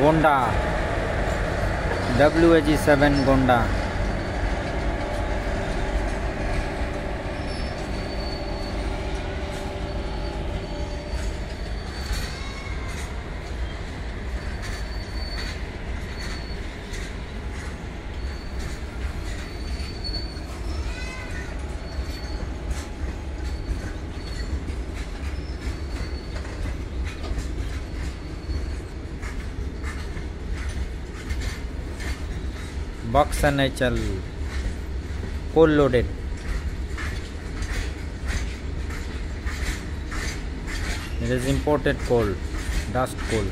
Gonda W A G seven Gonda. Box NHL coal loaded. It is imported coal dust coal